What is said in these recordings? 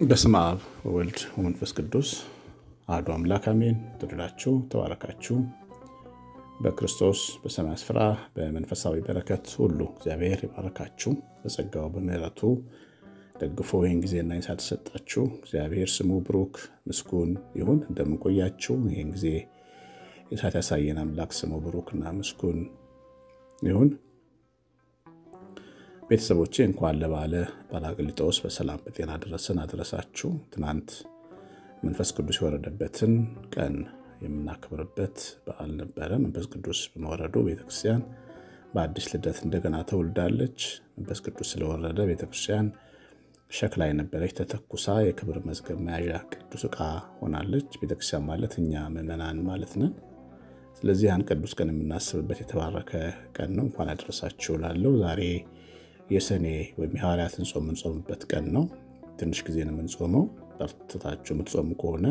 በስመ አብ ወወልድ ወመንፈስ ቅዱስ አሐዱ አምላክ አሜን። ተወደዳችሁ ተባረካችሁ በክርስቶስ በሰማይ ስፍራ በመንፈሳዊ በረከት ሁሉ እግዚአብሔር ይባረካችሁ። በጸጋው በምሕረቱ ደግፎ ይህን ጊዜና ሰዓት ተሰጣችሁ እግዚአብሔር ስሙ ብሩክ ምስጉን ይሁን። እንደምንቆያችሁ ይህን ጊዜ የሰዓት ያሳየን አምላክ ስሙ ብሩክና ምስጉን ይሁን። ቤተሰቦቼ እንኳን ለበዓለ ጰራቅሊጦስ በሰላም በጤና ደረሰን አደረሳችሁ። ትናንት መንፈስ ቅዱስ የወረደበትን ቀን የምናከብርበት በዓል ነበረ። መንፈስ ቅዱስ በመውረዱ ቤተክርስቲያን በአዲስ ልደት እንደገና ተወልዳለች። መንፈስ ቅዱስ ስለወረደ ቤተክርስቲያን ሸክላ የነበረች ተተኩሳ የክብር መዝገብ መያዣ ቅዱስ ዕቃ ሆናለች። ቤተክርስቲያን ማለት እኛ ምዕመናን ማለት ነን። ስለዚህ ያን ቅዱስ ቀን የምናስብበት የተባረከ ቀን ነው። እንኳን አደረሳችሁ ላለው ዛሬ የሰኔ ወይም የሐዋርያትን ጾም የምንጾምበት ቀን ነው። ትንሽ ጊዜ ነው የምንጾመው። በርትታችሁ የምትጾሙ ከሆነ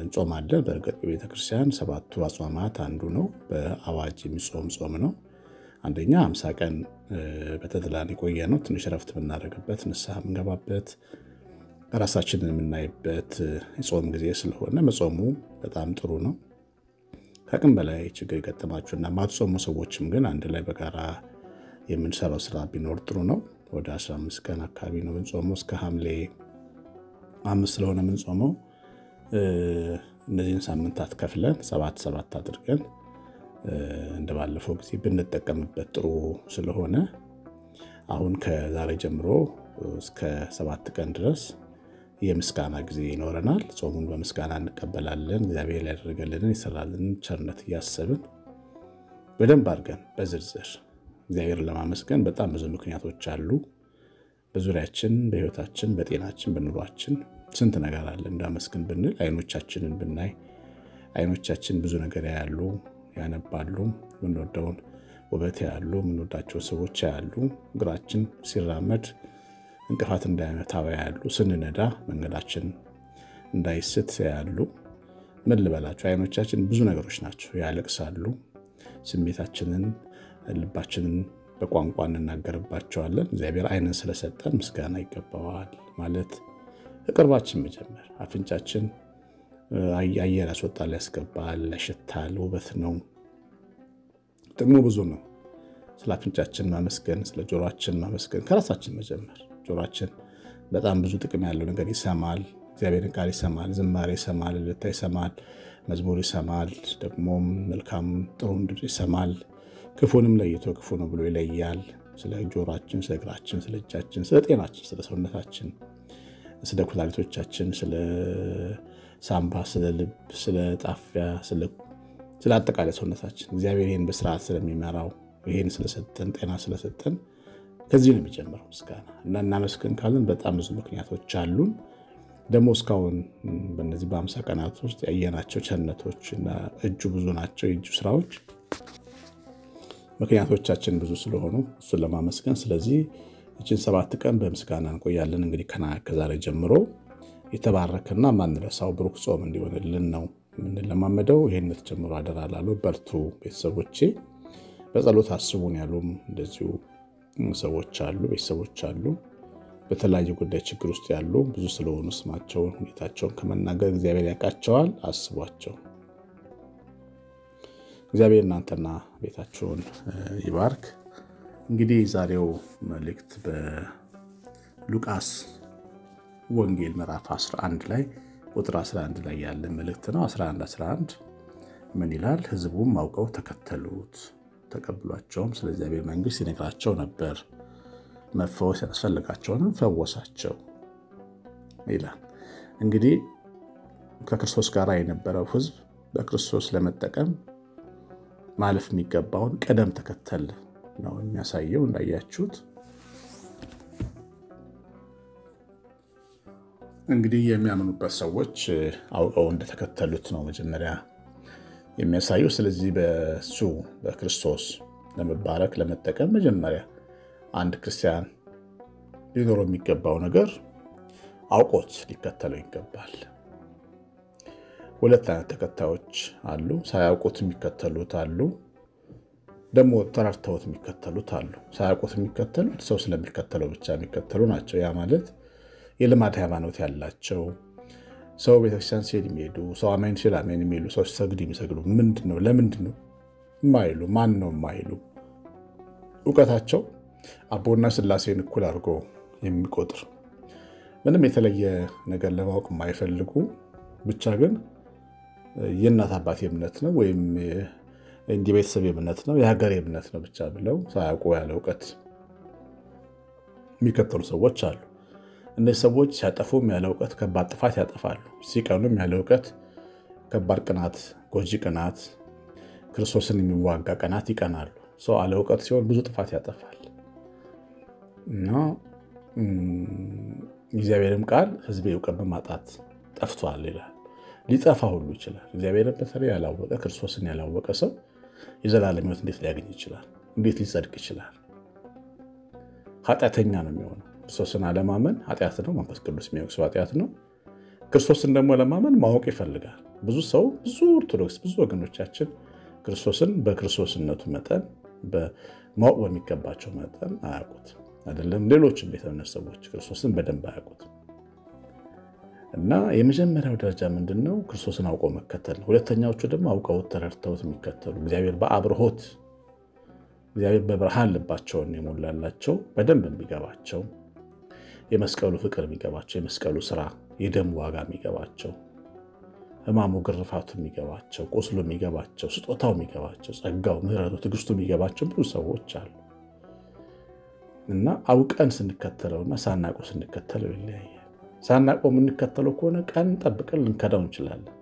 እንጾማለን። በእርግጥ በቤተክርስቲያን ሰባቱ አጽዋማት አንዱ ነው። በአዋጅ የሚጾም ጾም ነው። አንደኛ አምሳ ቀን በተድላን የቆየ ነው። ትንሽ ረፍት የምናደርግበት ንስሐ የምንገባበት ራሳችንን የምናይበት የጾም ጊዜ ስለሆነ መጾሙ በጣም ጥሩ ነው። ከቅም በላይ ችግር የገጠማችሁና ማትጾሙ ሰዎችም ግን አንድ ላይ በጋራ የምንሰራው ስራ ቢኖር ጥሩ ነው። ወደ 15 ቀን አካባቢ ነው የምንጾመው እስከ ሐምሌ አምስት ስለሆነ የምንጾመው እነዚህን ሳምንታት ከፍለን ሰባት ሰባት አድርገን እንደ ባለፈው ጊዜ ብንጠቀምበት ጥሩ ስለሆነ አሁን ከዛሬ ጀምሮ እስከ ሰባት ቀን ድረስ የምስጋና ጊዜ ይኖረናል። ጾሙን በምስጋና እንቀበላለን። እግዚአብሔር ያደረገልንን የሰራልንን ቸርነት እያሰብን በደንብ አድርገን በዝርዝር እግዚአብሔርን ለማመስገን በጣም ብዙ ምክንያቶች አሉ። በዙሪያችን፣ በሕይወታችን፣ በጤናችን፣ በኑሯችን ስንት ነገር አለ እንዳመስግን ብንል አይኖቻችንን ብናይ አይኖቻችን ብዙ ነገር ያያሉ፣ ያነባሉ። የምንወደውን ውበት ያያሉ፣ የምንወዳቸው ሰዎች ያያሉ። እግራችን ሲራመድ እንቅፋት እንዳይመታው ያያሉ። ስንነዳ መንገዳችን እንዳይስት ያያሉ። ምን ልበላቸው አይኖቻችን ብዙ ነገሮች ናቸው። ያለቅሳሉ። ስሜታችንን ልባችንን በቋንቋ እንናገርባቸዋለን። እግዚአብሔር ዓይንን ስለሰጠን ምስጋና ይገባዋል ማለት ከቅርባችን መጀመር። አፍንጫችን አየር ያስወጣል፣ ያስገባል፣ ያሸታል፣ ውበት ነው። ጥቅሙ ብዙ ነው። ስለ አፍንጫችን ማመስገን፣ ስለ ጆሮችን ማመስገን ከራሳችን መጀመር። ጆሮችን በጣም ብዙ ጥቅም ያለው ነገር ይሰማል። እግዚአብሔርን ቃል ይሰማል፣ ዝማሬ ይሰማል፣ እልልታ ይሰማል፣ መዝሙር ይሰማል። ደግሞም መልካም ጥሩ እንድር ይሰማል። ክፉንም ለይቶ ክፉ ነው ብሎ ይለያል። ስለ ጆሮችን፣ ስለ እግራችን፣ ስለ እጃችን፣ ስለ ጤናችን፣ ስለ ሰውነታችን፣ ስለ ኩላሊቶቻችን፣ ስለ ሳምባ፣ ስለ ልብ፣ ስለ ጣፊያ፣ ስለ አጠቃላይ ሰውነታችን እግዚአብሔር ይህን በስርዓት ስለሚመራው ይህን ስለሰጠን ጤና ስለሰጠን ከዚህ ነው የሚጀምረው ምስጋና እና እናመስግን ካለን በጣም ብዙ ምክንያቶች አሉን። ደግሞ እስካሁን በነዚህ በአምሳ ቀናት ውስጥ ያየናቸው ቸርነቶች እና እጁ ብዙ ናቸው የእጁ ስራዎች ምክንያቶቻችን ብዙ ስለሆኑ እሱን ለማመስገን ስለዚህ ይችን ሰባት ቀን በምስጋና እንቆያለን። እንግዲህ ከዛሬ ጀምሮ የተባረከና ማንረሳው ብሩክ ጾም እንዲሆንልን ነው የምንለማመደው። ይህን ጀምሮ አደራ ላሉ በርቱ ቤተሰቦቼ። በጸሎት አስቡን ያሉም እንደዚሁ ሰዎች አሉ፣ ቤተሰቦች አሉ። በተለያየ ጉዳይ ችግር ውስጥ ያሉ ብዙ ስለሆኑ ስማቸውን ሁኔታቸውን ከመናገር እግዚአብሔር ያውቃቸዋል። አስቧቸው። እግዚአብሔር እናንተና ቤታችሁን ይባርክ። እንግዲህ ዛሬው መልእክት በሉቃስ ወንጌል ምዕራፍ 11 ላይ ቁጥር 11 ላይ ያለ መልእክት ነው። 11 11 ምን ይላል? ሕዝቡም አውቀው ተከተሉት፣ ተቀብሏቸውም ስለ እግዚአብሔር መንግሥት ይነግራቸው ነበር። መፈወስ ያስፈልጋቸውንም ፈወሳቸው ይላል። እንግዲህ ከክርስቶስ ጋር የነበረው ሕዝብ በክርስቶስ ለመጠቀም ማለፍ የሚገባውን ቅደም ተከተል ነው የሚያሳየው። እንዳያችሁት እንግዲህ የሚያምኑበት ሰዎች አውቀው እንደተከተሉት ነው መጀመሪያ የሚያሳየው። ስለዚህ በሱ በክርስቶስ ለመባረክ ለመጠቀም መጀመሪያ አንድ ክርስቲያን ሊኖረው የሚገባው ነገር አውቆት ሊከተለው ይገባል። ሁለት አይነት ተከታዮች አሉ። ሳያውቁት የሚከተሉት አሉ፣ ደግሞ ተረድተውት የሚከተሉት አሉ። ሳያውቁት የሚከተሉት ሰው ስለሚከተለው ብቻ የሚከተሉ ናቸው። ያ ማለት የልማድ ሃይማኖት ያላቸው ሰው ቤተክርስቲያን ሲሄድ የሚሄዱ ሰው አሜን ሲል አሜን የሚሉ ሰው ሲሰግድ የሚሰግዱ ምንድን ነው ለምንድን ነው የማይሉ ማን ነው የማይሉ እውቀታቸው አቦና ስላሴን እኩል አድርጎ የሚቆጥር ምንም የተለየ ነገር ለማወቅ የማይፈልጉ ብቻ ግን የእናት አባት እምነት ነው ወይም እንዲህ ቤተሰብ እምነት ነው የሀገር እምነት ነው ብቻ ብለው ሳያውቁ ያለ እውቀት የሚከተሉ ሰዎች አሉ። እነዚህ ሰዎች ሲያጠፉም ያለ እውቀት ከባድ ጥፋት ያጠፋሉ። ሲቀኑም ያለ እውቀት ከባድ ቅናት፣ ጎጂ ቅናት፣ ክርስቶስን የሚዋጋ ቅናት ይቀናሉ። ሰው አለ እውቀት ሲሆን ብዙ ጥፋት ያጠፋል እና እግዚአብሔርም ቃል ሕዝቤ እውቀት በማጣት ጠፍቷል ይላል። ሊጠፋ ሁሉ ይችላል። እግዚአብሔርን በተለይ ያላወቀ ክርስቶስን ያላወቀ ሰው የዘላለም ሕይወት እንዴት ሊያገኝ ይችላል? እንዴት ሊጸድቅ ይችላል? ኃጢአተኛ ነው የሚሆነው። ክርስቶስን አለማመን ኃጢአት ነው። መንፈስ ቅዱስ የሚወቅሰው ኃጢአት ነው። ክርስቶስን ደግሞ ለማመን ማወቅ ይፈልጋል። ብዙ ሰው ብዙ ኦርቶዶክስ ብዙ ወገኖቻችን ክርስቶስን በክርስቶስነቱ መጠን ማወቅ በሚገባቸው መጠን አያውቁት አይደለም። ሌሎችም ቤተ እምነት ሰዎች ክርስቶስን በደንብ አያውቁት እና የመጀመሪያው ደረጃ ምንድን ነው? ክርስቶስን አውቆ መከተል ሁለተኛዎቹ ደግሞ አውቀውት ተረድተውት የሚከተሉ እግዚአብሔር በአብርሆት እግዚአብሔር በብርሃን ልባቸውን የሞላላቸው በደንብ የሚገባቸው የመስቀሉ ፍቅር የሚገባቸው የመስቀሉ ስራ የደም ዋጋ የሚገባቸው ሕማሙ ግርፋቱ የሚገባቸው ቁስሉ የሚገባቸው ስጦታው የሚገባቸው ጸጋው፣ ምሕረቱ፣ ትዕግስቱ የሚገባቸው ብዙ ሰዎች አሉ እና አውቀን ስንከተለውና ሳናውቀው ስንከተለው ይለያያል። ሳናውቀው የምንከተለው ከሆነ ቀን ጠብቀን ልንከዳው እንችላለን።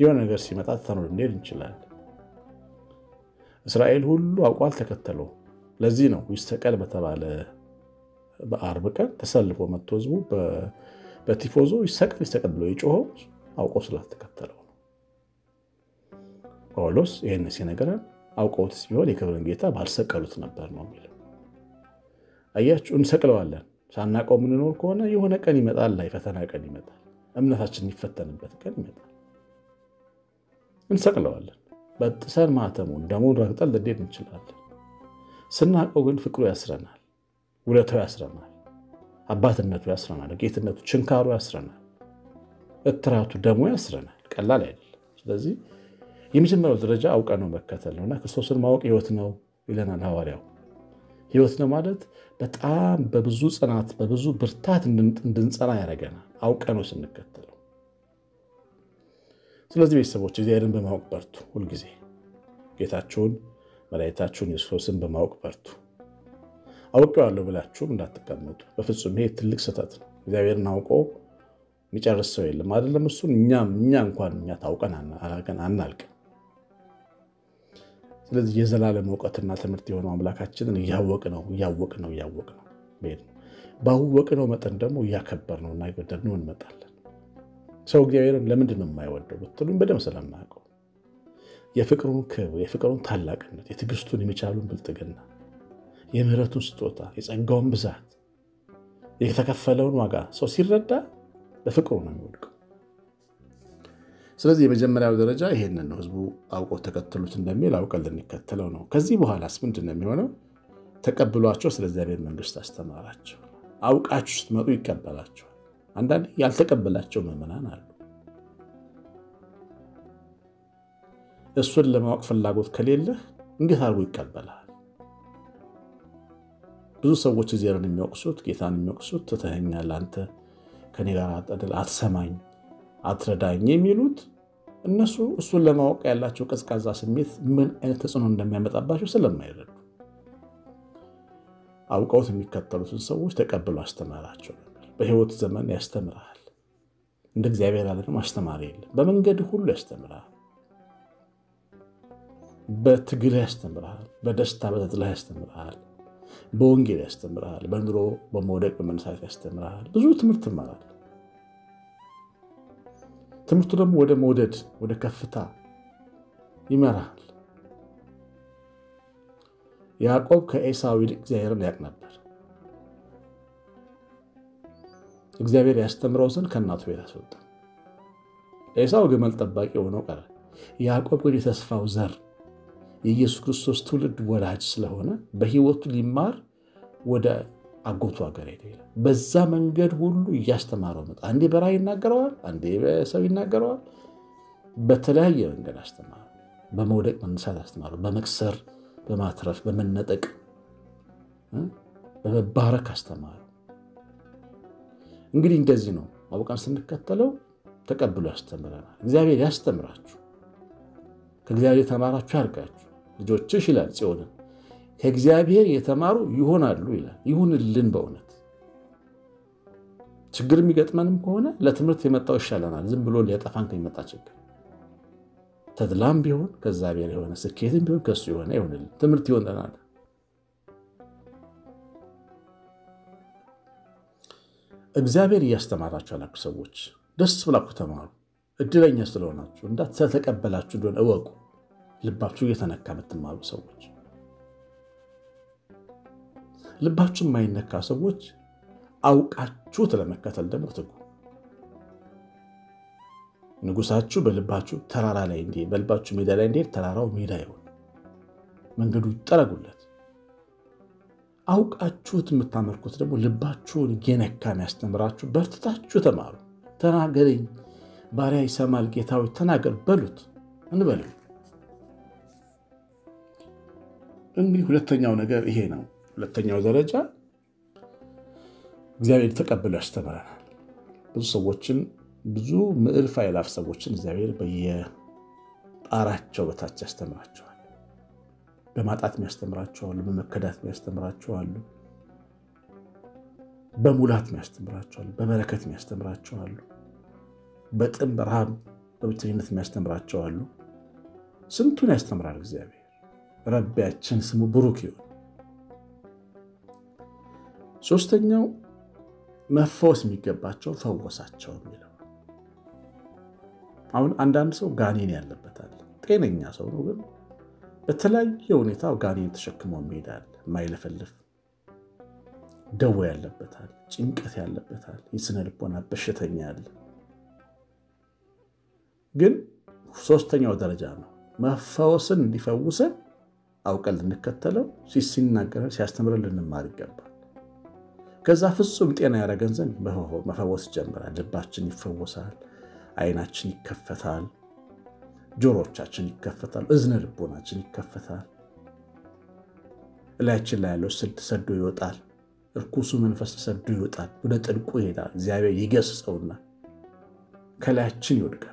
የሆነ ነገር ሲመጣ ትተነው ልንሄድ እንችላለን። እስራኤል ሁሉ አውቆ አልተከተለው። ለዚህ ነው ይሰቀል በተባለ በአርብ ቀን ተሰልፎ መጥቶ ህዝቡ በቲፎዞ ይሰቀል ይሰቀል ብሎ የጮኸው አውቆ ስላልተከተለው ነው። ጳውሎስ ይህን ሲነግረን አውቀውትስ ቢሆን የክብርን ጌታ ባልሰቀሉት ነበር ነው የሚለው። አያችሁ፣ እንሰቅለዋለን። ሳናውቀው የምንኖር ከሆነ የሆነ ቀን ይመጣል ላይ ፈተና ቀን ይመጣል። እምነታችን የሚፈተንበት ቀን ይመጣል። እንሰቅለዋለን። በጥሰን ማተሙን ደሙን ረግጠን ልንሄድ እንችላለን። ስናውቀው ግን ፍቅሩ ያስረናል፣ ውለታው ያስረናል፣ አባትነቱ ያስረናል፣ ጌትነቱ ችንካሩ ያስረናል፣ እትራቱ ደሙ ያስረናል። ቀላል አይደለም። ስለዚህ የመጀመሪያው ደረጃ አውቀ ነው መከተል ነውና ክርስቶስን ማወቅ ህይወት ነው ይለናል ሐዋርያው። ህይወት ነው ማለት በጣም በብዙ ጽናት በብዙ ብርታት እንድንጸና ያደርገናል። አውቀ ነው ስንከተለው። ስለዚህ ቤተሰቦች እግዚአብሔርን በማወቅ በርቱ። ሁልጊዜ ጌታችሁን መድኃኒታችሁን ኢየሱስን በማወቅ በርቱ። አውቄዋለሁ ብላችሁም እንዳትቀመጡ በፍጹም። ይሄ ትልቅ ስህተት ነው። እግዚአብሔርን አውቆ የሚጨርስ ሰው የለም አይደለም። እሱን እኛም እኛ እንኳን እኛ ታውቀን አናልቅም። ስለዚህ የዘላለም እውቀትና ትምህርት የሆነው አምላካችንን እያወቅ ነው እያወቅ ነው እያወቅ ነው ባወቅ ነው መጠን ደግሞ እያከበር ነው እና የጎደልነው እንመጣለን። ሰው እግዚአብሔርን ለምንድን ነው የማይወደው ብትሉኝ በደንብ ስለማያውቀው የፍቅሩን ክብር፣ የፍቅሩን ታላቅነት፣ የትዕግስቱን የሚቻሉን ብልጥግና፣ የምህረቱን ስጦታ፣ የጸጋውን ብዛት፣ የተከፈለውን ዋጋ ሰው ሲረዳ በፍቅሩ ነው የሚወድቀው። ስለዚህ የመጀመሪያው ደረጃ ይሄንን ነው። ህዝቡ አውቀው ተከተሉት እንደሚል አውቀን ልንከተለው ነው። ከዚህ በኋላስ ምንድን ነው የሚሆነው? ተቀብሏቸው ስለ እግዚአብሔር መንግስት አስተማራቸው። አውቃችሁ ስትመጡ ይቀበላቸዋል። አንዳንድ ያልተቀበላቸው ምዕመናን አሉ። እሱን ለማወቅ ፍላጎት ከሌለህ እንዴት አድርጎ ይቀበላል? ብዙ ሰዎች እግዚአብሔርን የሚወቅሱት ጌታን የሚወቅሱት ትተኸኛል፣ አንተ ከኔ ጋር አትሰማኝ አትረዳኝ የሚሉት እነሱ እሱን ለማወቅ ያላቸው ቀዝቃዛ ስሜት ምን አይነት ተጽዕኖ እንደሚያመጣባቸው ስለማይረዱ አውቀውት የሚከተሉትን ሰዎች ተቀብሎ አስተማራቸው ነበር። በህይወት ዘመን ያስተምርሃል። እንደ እግዚአብሔር ያለ አስተማሪ የለም። በመንገድ ሁሉ ያስተምርሃል። በትግል ያስተምርሃል። በደስታ በተድላ ያስተምርሃል። በወንጌል ያስተምርሃል። በኑሮ በመውደቅ በመነሳት ያስተምርሃል። ብዙ ትምህርት ትማራለህ። ትምህርቱ ደግሞ ወደ መውደድ ወደ ከፍታ ይመራል። ያዕቆብ ከኤሳው ይልቅ እግዚአብሔርን ያውቅ ነበር። እግዚአብሔር ያስተምረው ዘንድ ከእናቱ ቤት አስወጣ። ኤሳው ግመል ጠባቂ ሆኖ ቀረ። ያዕቆብ ግን የተስፋው ዘር የኢየሱስ ክርስቶስ ትውልድ ወላጅ ስለሆነ በሕይወቱ ሊማር ወደ አጎቱ ሀገር ሄደ። በዛ መንገድ ሁሉ እያስተማረው መጣ። አንዴ በራእይ ይናገረዋል፣ አንዴ በሰው ይናገረዋል። በተለያየ መንገድ አስተማረው። በመውደቅ መነሳት አስተማረው። በመክሰር በማትረፍ በመነጠቅ በመባረክ አስተማረው። እንግዲህ እንደዚህ ነው አውቀን ስንከተለው ተቀብሎ ያስተምረናል። እግዚአብሔር ያስተምራችሁ፣ ከእግዚአብሔር የተማራችሁ ያርጋችሁ። ልጆችሽ ይላል ጽዮንን ከእግዚአብሔር የተማሩ ይሆናሉ ይላል። ይሁንልን። በእውነት ችግር የሚገጥመንም ከሆነ ለትምህርት የመጣው ይሻለናል፣ ዝም ብሎ ሊያጠፋን ከሚመጣ ችግር። ተድላም ቢሆን ከእግዚአብሔር የሆነ ስኬትም ቢሆን ከሱ የሆነ ይሆንልን፣ ትምህርት ይሆንልናል። እግዚአብሔር እያስተማራችሁ ያላችሁ ሰዎች ደስ ብላችሁ ተማሩ። እድለኛ ስለሆናችሁ እንዳት ስለተቀበላችሁ እንደሆነ እወቁ። ልባችሁ እየተነካ የምትማሩ ሰዎች ልባችሁ የማይነካ ሰዎች አውቃችሁት ለመከተል ደግሞ ትጉ። ንጉሳችሁ በልባችሁ ተራራ ላይ እንዲሄድ በልባችሁ ሜዳ ላይ እንዲሄድ ተራራው ሜዳ ይሆን፣ መንገዱ ይጠረጉለት። አውቃችሁት የምታመልኩት ደግሞ ልባችሁን የነካ የሚያስተምራችሁ በርትታችሁ ተማሩ። ተናገረኝ ባሪያ ይሰማል፣ ጌታዊ ተናገር በሉት እንበሉ። እንግዲህ ሁለተኛው ነገር ይሄ ነው። ሁለተኛው ደረጃ እግዚአብሔር ተቀብሎ ያስተምረናል። ብዙ ሰዎችን ብዙ ምዕልፍ አእላፍ ሰዎችን እግዚአብሔር በየጣራቸው በታች ያስተምራቸዋል። በማጣት የሚያስተምራቸዋሉ፣ በመከዳት የሚያስተምራቸዋሉ፣ በሙላት የሚያስተምራቸዋሉ፣ በበረከት የሚያስተምራቸዋሉ፣ በጥም በረሃብ በብቸኝነት የሚያስተምራቸዋሉ። ስንቱን ያስተምራል እግዚአብሔር። ረቢያችን ስሙ ብሩክ ይሁን። ሶስተኛው መፈወስ የሚገባቸው ፈወሳቸው የሚለው አሁን አንዳንድ ሰው ጋኔን ያለበታል። ጤነኛ ሰው ነው፣ ግን በተለያየ ሁኔታ ጋኔን ተሸክሞ የሚሄዳል። የማይለፈልፍ ደዌ ያለበታል፣ ጭንቀት ያለበታል፣ የስነ ልቦና በሽተኛ ያለ ግን ሶስተኛው ደረጃ ነው መፈወስን እንዲፈውሰን አውቀን ልንከተለው ሲናገረን ሲያስተምረን ልንማር ይገባል። ከዛ ፍጹም ጤና ያደረገን ዘንድ መፈወስ ይጀምራል። ልባችን ይፈወሳል፣ ዓይናችን ይከፈታል፣ ጆሮቻችን ይከፈታል፣ እዝነ ልቦናችን ይከፈታል። እላያችን ላይ ያለው ስድ ተሰዶ ይወጣል። እርኩሱ መንፈስ ተሰዶ ይወጣል፣ ወደ ጥልቁ ይሄዳል። እግዚአብሔር ይገስጸውና ከላያችን ይወድቃል፣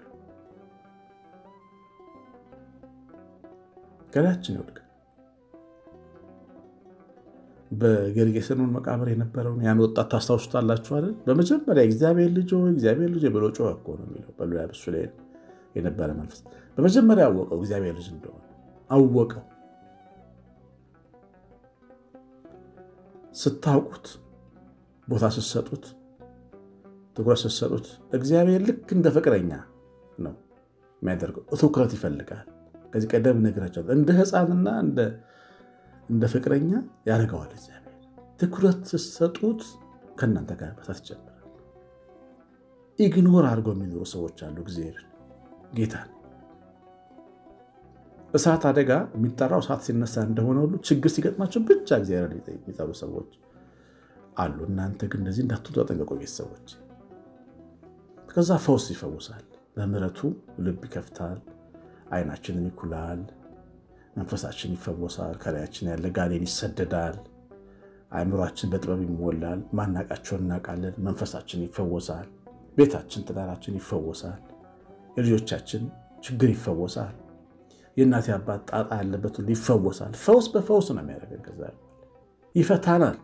ከላያችን ይወድቃል። በጌርጌሴኖን መቃብር የነበረውን ያን ወጣት ታስታውሱታላችሁ አይደል? በመጀመሪያ እግዚአብሔር ልጅ እግዚአብሔር ልጅ ብሎ ጮኸ እኮ ነው የሚለው በሉያ ብሱ ላይ የነበረ መንፈስ በመጀመሪያ አወቀው እግዚአብሔር ልጅ እንደሆነ አወቀው። ስታውቁት፣ ቦታ ስትሰጡት፣ ትኩረት ስትሰጡት እግዚአብሔር ልክ እንደ ፍቅረኛ ነው የሚያደርገው። ትኩረት ይፈልጋል። ከዚህ ቀደም ነግራቸዋለሁ። እንደ ሕፃንና እንደ ፍቅረኛ ያደርገዋል። እግዚአብሔር ትኩረት ስትሰጡት ከእናንተ ጋር በታት ይጀምራል። ኢግኖር አድርገው የሚኖሩ ሰዎች አሉ። እግዚአብሔር ጌታ እሳት አደጋ የሚጠራው እሳት ሲነሳ እንደሆነ ሁሉ ችግር ሲገጥማቸው ብቻ እግዚአብሔር የሚጠሩ ሰዎች አሉ። እናንተ ግን እንደዚህ እንዳትሉ ተጠንቀቁ ቤተሰቦች። ከዛ ፈውስ ይፈውሳል። በምሕረቱ ልብ ይከፍታል፣ ዓይናችንን ይኩላል መንፈሳችን ይፈወሳል። ከላያችን ያለ ጋኔን ይሰደዳል። አእምሯችን በጥበብ ይሞላል። ማናቃቸውን እናውቃለን። መንፈሳችን ይፈወሳል። ቤታችን፣ ትዳራችን ይፈወሳል። የልጆቻችን ችግር ይፈወሳል። የእናት አባት ጣጣ ያለበት ሁሉ ይፈወሳል። ፈውስ በፈውስ ነው የሚያደርገን። ከዛ ይፈታናል፣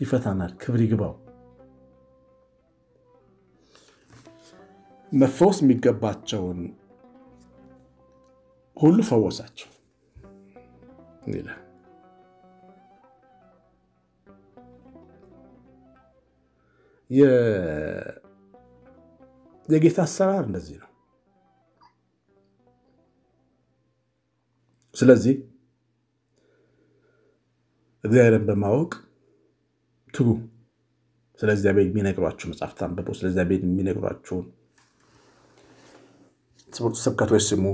ይፈታናል። ክብር ይግባው። መፈወስ የሚገባቸውን ሁሉ ፈወሳቸው ይላል። የጌታ አሰራር እንደዚህ ነው። ስለዚህ እግዚአብሔርን በማወቅ ትጉ፣ ስለ እግዚአብሔር የሚነግሯችሁ መጽሐፍት አንብቡ። ስለ እግዚአብሔር የሚነግሯችሁን ስብከቶች ስሙ።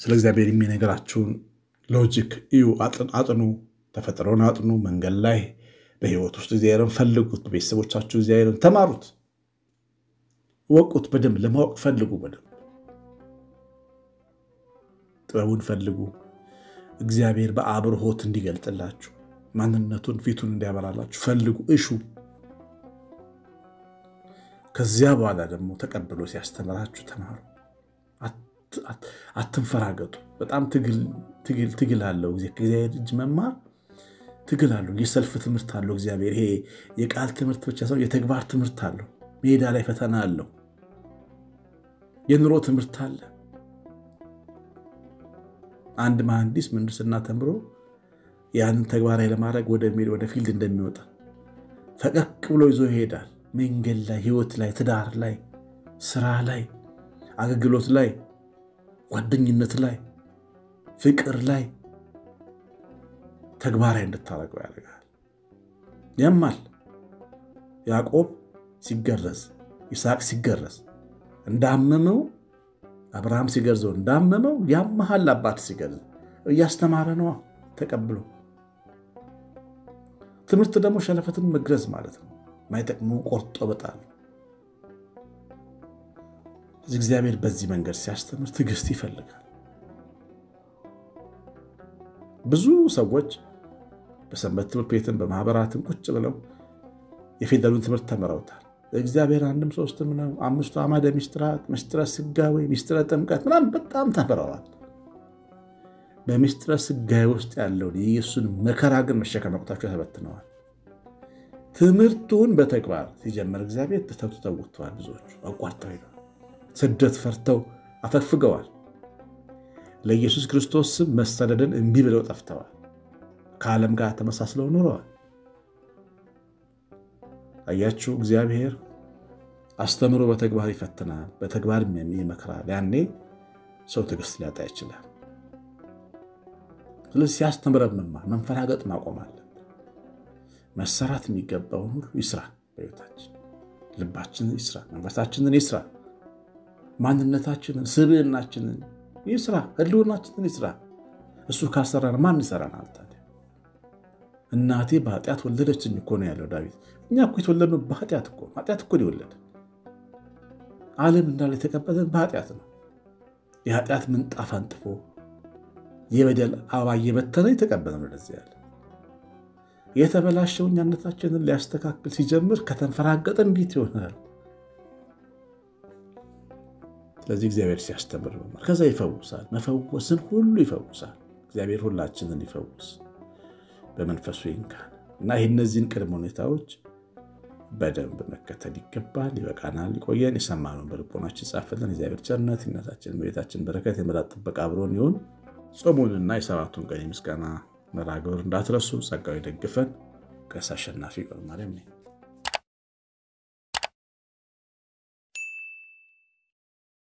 ስለ እግዚአብሔር የሚነግራችሁን ሎጂክ እዩ፣ አጥኑ፣ ተፈጥሮን አጥኑ። መንገድ ላይ በህይወት ውስጥ እግዚአብሔርን ፈልጉት። በቤተሰቦቻችሁ እግዚአብሔርን ተማሩት፣ ወቁት። በደንብ ለማወቅ ፈልጉ። በደንብ ጥበቡን ፈልጉ። እግዚአብሔር በአብርሆት እንዲገልጥላችሁ ማንነቱን ፊቱን እንዲያበራላችሁ ፈልጉ፣ እሹ። ከዚያ በኋላ ደግሞ ተቀብሎ ሲያስተምራችሁ ተማሩ። አትንፈራገጡ። በጣም ትግል አለው። ከእግዚአብሔር እጅ መማር ትግል አለው። የሰልፍ ትምህርት አለው። እግዚአብሔር ይሄ የቃል ትምህርት ብቻ ሳይሆን የተግባር ትምህርት አለው። ሜዳ ላይ ፈተና አለው። የኑሮ ትምህርት አለ። አንድ መሐንዲስ ምህንድስና ተምሮ ያንን ተግባራዊ ለማድረግ ወደ ፊልድ እንደሚወጣ ፈቀቅ ብሎ ይዞ ይሄዳል። መንገድ ላይ፣ ህይወት ላይ፣ ትዳር ላይ፣ ስራ ላይ፣ አገልግሎት ላይ፣ ጓደኝነት ላይ፣ ፍቅር ላይ ተግባራዊ እንድታደርገው ያደርጋል። ያማል። ያዕቆብ ሲገረዝ፣ ይስሐቅ ሲገረዝ እንዳመመው አብርሃም ሲገርዘው እንዳመመው ያመሃል። አባት ሲገርዝ እያስተማረ ነዋ ተቀብሎ። ትምህርት ደግሞ ሸለፈትን መግረዝ ማለት ነው። ማይጠቅሙ ቆርጦ በጣል። እግዚአብሔር በዚህ መንገድ ሲያስተምር ትዕግስት ይፈልጋል። ብዙ ሰዎች በሰንበት ትምህርት ቤትን በማህበራትን ቁጭ ብለው የፊደሉን ትምህርት ተምረውታል። እግዚአብሔር አንድም ሶስትም ነው፣ አምስቱ አዕማደ ምስጢራት፣ ምስጢረ ሥጋዌ፣ ምስጢረ ጥምቀት ምናምን በጣም ተምረዋል። በምስጢረ ሥጋዌ ውስጥ ያለውን የኢየሱስን መከራ ግን መሸከም አቅቷቸው ተበትነዋል። ትምህርቱን በተግባር ሲጀምር እግዚአብሔር ትተው ብዙዎቹ አቋርጠው ስደት ፈርተው አፈግፍገዋል። ለኢየሱስ ክርስቶስ ስም መሰደድን እምቢ ብለው ጠፍተዋል። ከዓለም ጋር ተመሳስለው ኖረዋል። አያችሁ፣ እግዚአብሔር አስተምሮ በተግባር ይፈትናል፣ በተግባር ይመክራል። ያኔ ሰው ትዕግስት ሊያጣ ይችላል። ስለዚህ ሲያስተምረን መማር መንፈራገጥ ማቆም አለብን። መሰራት የሚገባውን ሁሉ ይስራ። በሕይወታችን ልባችንን ይስራ፣ መንፈሳችንን ይስራ፣ ማንነታችንን፣ ስብዕናችንን ይስራ፣ ህልውናችንን ይስራ። እሱ ካሰራን ማን ይሰራናል? እናቴ በኃጢአት ወለደችኝ እኮ ነው ያለው ዳዊት። እኛ እኮ የተወለድነው በኃጢአት እኮ ኃጢአት እኮ የወለደ ዓለም እንዳለ የተቀበለን በኃጢአት ነው። የኃጢአት ምንጣፍ አንጥፎ የበደል አበባ እየበተነ የተቀበለን ወደዚህ ያለ የተበላሸው እኛነታችንን ሊያስተካክል ሲጀምር ከተንፈራገጠ እንዴት ይሆናል? ስለዚህ እግዚአብሔር ሲያስተምር መማር ከዛ ይፈውሳል። መፈወስን ሁሉ ይፈውሳል። እግዚአብሔር ሁላችንን ይፈውስ በመንፈሱ ይንካል እና ይህ እነዚህን ቅድመ ሁኔታዎች በደንብ መከተል ይገባል። ይበቃናል። ይቆየን። የሰማነውን በልቦናችን ጻፍልን። እግዚአብሔር ቸርነት፣ እናታችን እመቤታችን በረከት፣ የመላእክት ጥበቃ አብሮን ይሁን። ጾሙንና የሰባቱን ቀን የምስጋና መርሐ ግብር እንዳትረሱ። ጸጋው ይደግፈን። ቀሲስ አሸናፊ ገብረማርያም ነኝ።